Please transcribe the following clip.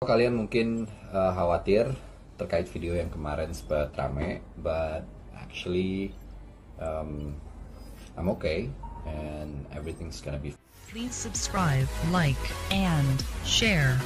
Kalian mungkin uh, khawatir terkait video yang kemarin sempat rame, but actually um, I'm okay and everything's gonna be. Please subscribe, like, and share.